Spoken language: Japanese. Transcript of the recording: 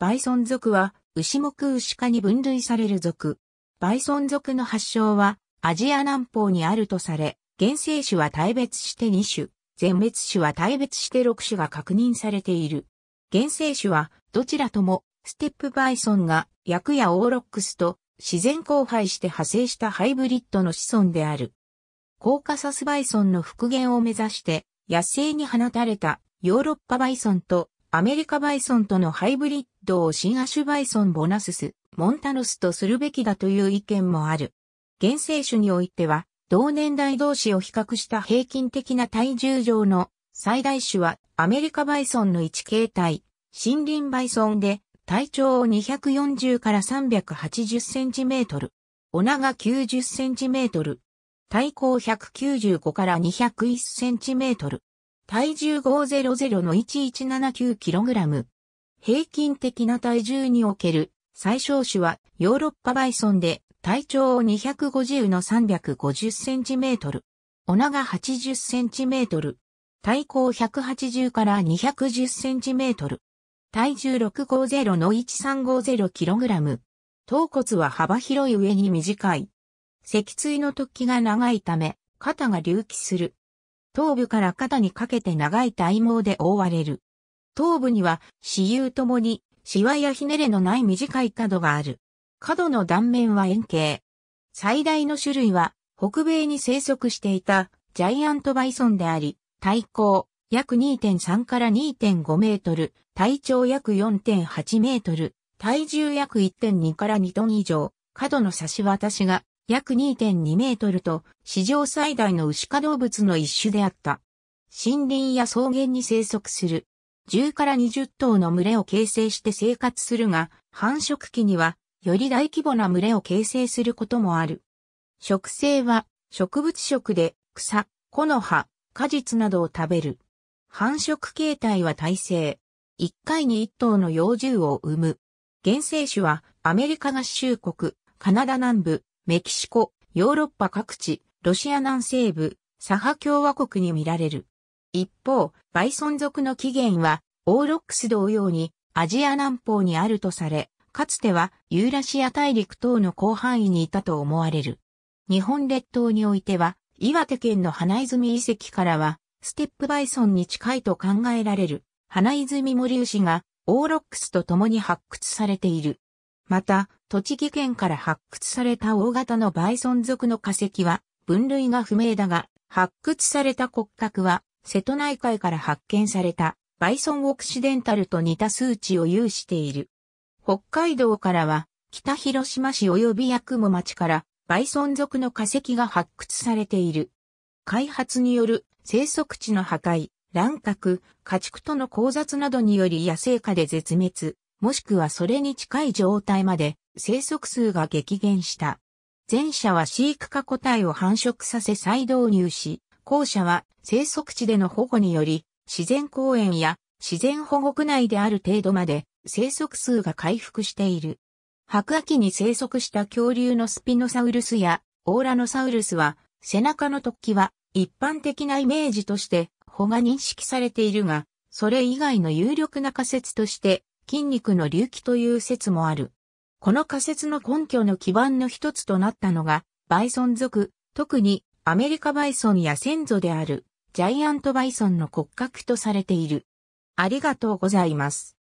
バイソン属は牛目牛科に分類される属。バイソン属の発祥はアジア南方にあるとされ、原生種は大別して2種、全滅種は大別して6種が確認されている。原生種はどちらともステップバイソンが役やオーロックスと自然交配して派生したハイブリッドの子孫である。コーカサスバイソンの復元を目指して野生に放たれたヨーロッパバイソンとアメリカバイソンとのハイブリッドドを新アシュバイソンボナスス、モンタノスとするべきだという意見もある。原生種においては、同年代同士を比較した平均的な体重上の最大種はアメリカバイソンの1形態、森林バイソンで体長を240から380センチメートル、お長90センチメートル、体高195から201センチメートル。体重500の 1179kg。平均的な体重における最小種はヨーロッパバイソンで体長を250の 350cm。お長 80cm。体高180から 210cm。体重650の 1350kg。頭骨は幅広い上に短い。脊椎の突起が長いため、肩が隆起する。頭部から肩にかけて長い体毛で覆われる。頭部には、死有ともに、シワやひねれのない短い角がある。角の断面は円形。最大の種類は、北米に生息していたジャイアントバイソンであり、体高約2.3から2.5メートル、体長約4.8メートル、体重約1.2から2トン以上、角の差し渡しが約2.2メートルと史上最大の牛科動物の一種であった。森林や草原に生息する10から20頭の群れを形成して生活するが、繁殖期にはより大規模な群れを形成することもある。食性は植物食で草、木の葉、果実などを食べる。繁殖形態は耐性。1回に1頭の幼獣を産む。原生種はアメリカ合衆国、カナダ南部、メキシコ、ヨーロッパ各地、ロシア南西部、サハ共和国に見られる。一方、バイソン族の起源は、オーロックス同様にアジア南方にあるとされ、かつてはユーラシア大陸等の広範囲にいたと思われる。日本列島においては、岩手県の花泉遺跡からは、ステップバイソンに近いと考えられる、花泉森牛が、オーロックスと共に発掘されている。また、栃木県から発掘された大型のバイソン族の化石は、分類が不明だが、発掘された骨格は、瀬戸内海から発見された、バイソンオクシデンタルと似た数値を有している。北海道からは、北広島市及び八雲町から、バイソン族の化石が発掘されている。開発による生息地の破壊、乱獲、家畜との交雑などにより野生下で絶滅、もしくはそれに近い状態まで生息数が激減した。前者は飼育化個体を繁殖させ再導入し、後者は生息地での保護により自然公園や自然保護区内である程度まで生息数が回復している。白亜紀に生息した恐竜のスピノサウルスやオーラノサウルスは背中の突起は一般的なイメージとして保が認識されているが、それ以外の有力な仮説として筋肉の隆起という説もある。この仮説の根拠の基盤の一つとなったのが、バイソン族、特にアメリカバイソンや先祖であるジャイアントバイソンの骨格とされている。ありがとうございます。